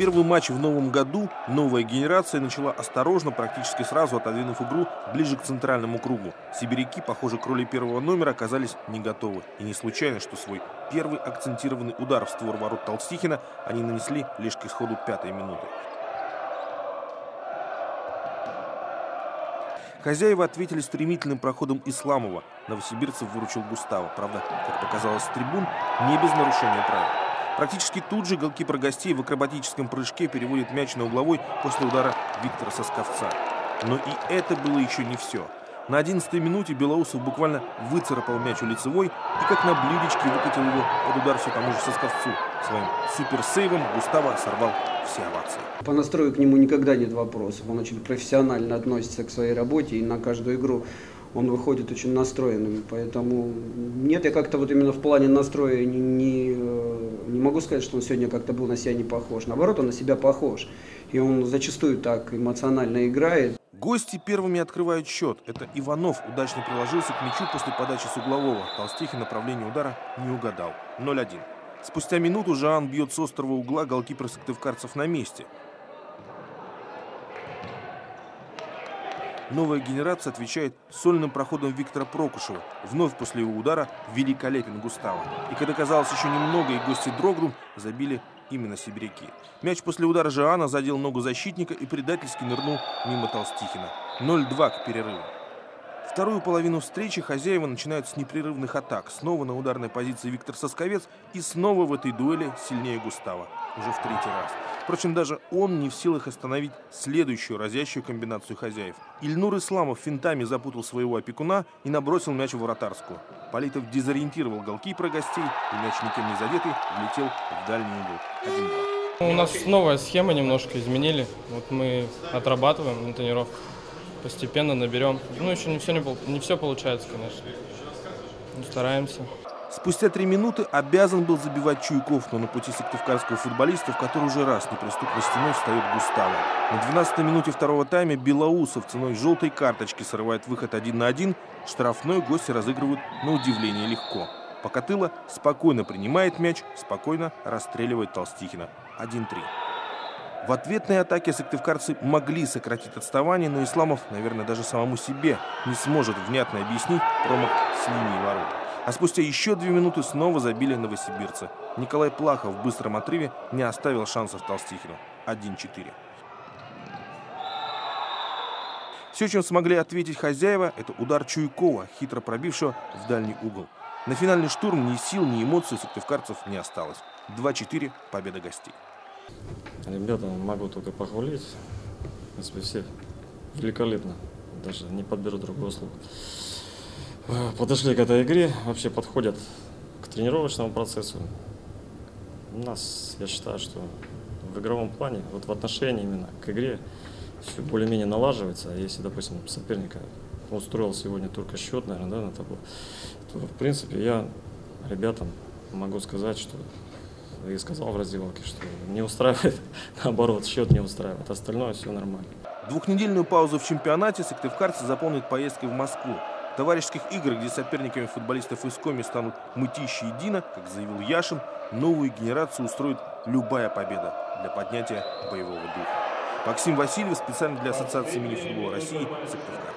Первый матч в новом году новая генерация начала осторожно, практически сразу отодвинув игру ближе к центральному кругу. Сибиряки, похоже, к роли первого номера оказались не готовы. И не случайно, что свой первый акцентированный удар в створ ворот Толстихина они нанесли лишь к исходу пятой минуты. Хозяева ответили стремительным проходом Исламова. Новосибирцев выручил Густаво. Правда, как показалось с трибун, не без нарушения правил. Практически тут же голкипер гостей в акробатическом прыжке переводит мяч на угловой после удара Виктора Сосковца. Но и это было еще не все. На 11 минуте Белоусов буквально выцарапал мяч у лицевой и как на блюдечке выкатил его под удар все тому же Сосковцу. Своим суперсейвом Густаво сорвал все овации. По настрою к нему никогда нет вопросов. Он очень профессионально относится к своей работе и на каждую игру он выходит очень настроенным. Поэтому нет, я как-то вот именно в плане настроя не, не, э, не могу сказать, что он сегодня как-то был на себя не похож. Наоборот, он на себя похож. И он зачастую так эмоционально играет. Гости первыми открывают счет. Это Иванов удачно приложился к мячу после подачи с углового. Толстихин направление удара не угадал. 0-1. Спустя минуту Жан бьет с острого угла голкипер сыктывкарцев на месте. Новая генерация отвечает сольным проходом Виктора Прокушева. Вновь после его удара великолепен Густаво. И когда казалось еще немного, и гости дрогнут, забили именно сибиряки. Мяч после удара Жиана задел ногу защитника и предательски нырнул мимо Толстихина. 0-2 к перерыву. Вторую половину встречи хозяева начинают с непрерывных атак. Снова на ударной позиции Виктор Сосковец и снова в этой дуэли сильнее Густава. Уже в третий раз. Впрочем, даже он не в силах остановить следующую разящую комбинацию хозяев. Ильнур Исламов финтами запутал своего опекуна и набросил мяч в вратарскую. Политов дезориентировал голкипера гостей, и мяч никем не задетый влетел в дальний угол. 1-2. У нас новая схема немножко изменили. Вот мы отрабатываем на тренировках постепенно наберем. Ну, еще не все, не, не все получается, конечно. Но стараемся. Спустя три минуты обязан был забивать Чуйков, но на пути сыктывкарского футболиста, в который уже раз неприступной стеной встает Густаво. На 12-й минуте второго тайма Белоусов ценой желтой карточки срывает выход один на один. Штрафной гости разыгрывают на удивление легко. Покатыло спокойно принимает мяч, спокойно расстреливает Толстихина. 1-3. В ответной атаке сыктывкарцы могли сократить отставание, но Исламов, наверное, даже самому себе не сможет внятно объяснить промах с линии ворот. А спустя еще две минуты снова забили новосибирцы. Николай Плахов в быстром отрыве не оставил шансов Толстихину. 1-4. Все, чем смогли ответить хозяева, это удар Чуйкова, хитро пробившего в дальний угол. На финальный штурм ни сил, ни эмоций сыктывкарцев не осталось. 2-4 победа гостей. Ребята, могу только похвалить. В принципе, все великолепно. Даже не подберу другого слова. Э, подошли к этой игре, вообще подходят к тренировочному процессу. У нас, я считаю, что в игровом плане, вот в отношении именно к игре, все более-менее налаживается. А если, допустим, соперника устроил сегодня только счет, наверное, да, на табло, то, в принципе, я ребятам могу сказать, что и сказал в раздевалке, что не устраивает, наоборот, счет не устраивает, остальное все нормально. Двухнедельную паузу в чемпионате сыктывкарцы заполнит поездкой в Москву. В товарищеских играх, где соперниками футболистов из Коми станут Мытищи и Дина, как заявил Яшин, новую генерацию устроит любая победа для поднятия боевого духа. Максим Васильев специально для Ассоциации мини-футбола России Сыктывкар.